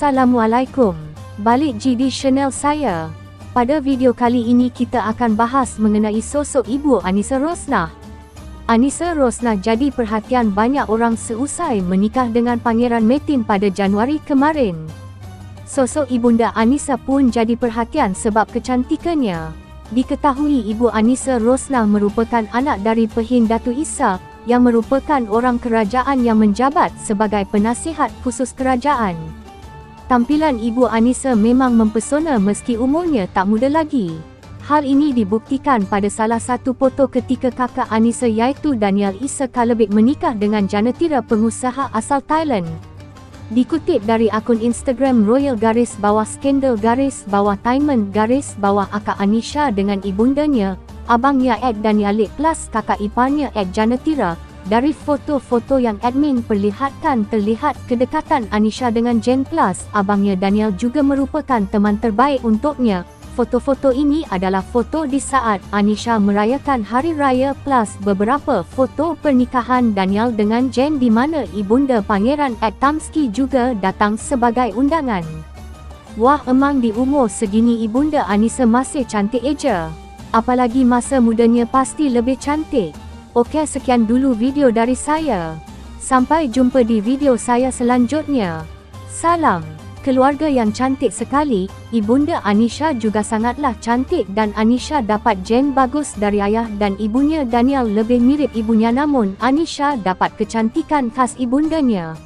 Assalamualaikum. Balik GD Chanel saya. Pada video kali ini kita akan bahas mengenai sosok ibu Anissa Rosnah. Anissa Rosnah jadi perhatian banyak orang seusai menikah dengan Pangeran Metin pada Januari kemarin. Sosok ibunda Anissa pun jadi perhatian sebab kecantikannya. Diketahui ibu Anissa Rosnah merupakan anak dari Pehin Datu Isa yang merupakan orang kerajaan yang menjabat sebagai penasihat khusus kerajaan. Tampilan Ibu Anissa memang mempesona meski umurnya tak muda lagi. Hal ini dibuktikan pada salah satu foto ketika kakak Anissa iaitu Daniel Issa Kalebik menikah dengan janetira pengusaha asal Thailand. Dikutip dari akun Instagram Royal Garis Bawah Skandal Garis Bawah Diamond Garis Bawah Akak Anisha dengan ibundanya, abangnya Ed Daniel plus kakak iparnya Ed Janetira, dari foto-foto yang admin perlihatkan terlihat kedekatan Anisha dengan Jen Plus, abangnya Daniel juga merupakan teman terbaik untuknya. Foto-foto ini adalah foto di saat Anisha merayakan Hari Raya Plus beberapa foto pernikahan Daniel dengan Jen di mana ibunda Pangeran Ed Tamski juga datang sebagai undangan. Wah emang di umur segini ibunda Anissa masih cantik eja. Apalagi masa mudanya pasti lebih cantik. Okey sekian dulu video dari saya. Sampai jumpa di video saya selanjutnya. Salam. Keluarga yang cantik sekali, ibunda Anisha juga sangatlah cantik dan Anisha dapat gen bagus dari ayah dan ibunya Daniel lebih mirip ibunya namun Anisha dapat kecantikan khas ibundanya.